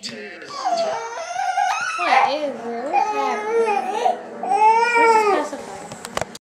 What is this happening?